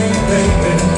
me, baby.